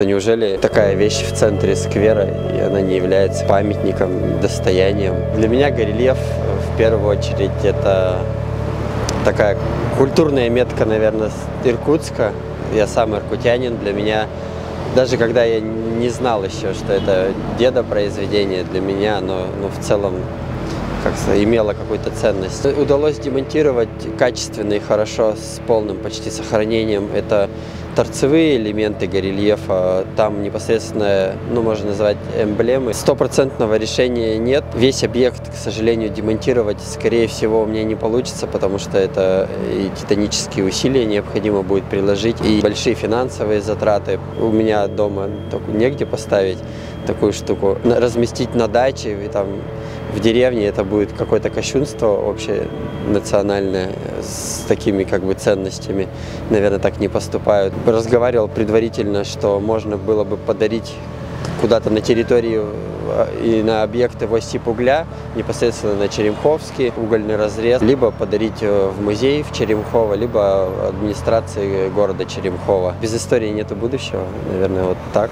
Неужели такая вещь в центре сквера, и она не является памятником, достоянием? Для меня горельеф в первую очередь это такая культурная метка, наверное, Иркутска. Я сам иркутянин, для меня, даже когда я не знал еще, что это деда произведение, для меня оно ну, в целом как имело какую-то ценность. Удалось демонтировать качественно и хорошо, с полным почти сохранением. Это торцевые элементы горельефа, там непосредственно, ну, можно назвать эмблемы. Стопроцентного решения нет. Весь объект, к сожалению, демонтировать, скорее всего, у меня не получится, потому что это и титанические усилия необходимо будет приложить, и большие финансовые затраты. У меня дома только негде поставить такую штуку. Разместить на даче и там в деревне это будет какое-то кощунство общенациональное с такими как бы ценностями. Наверное, так не поступают. Разговаривал предварительно, что можно было бы подарить куда-то на территорию и на объекты в оси угля, непосредственно на Черемховский угольный разрез, либо подарить в музей в Черемхово, либо администрации города Черемхова. Без истории нету будущего, наверное, вот так.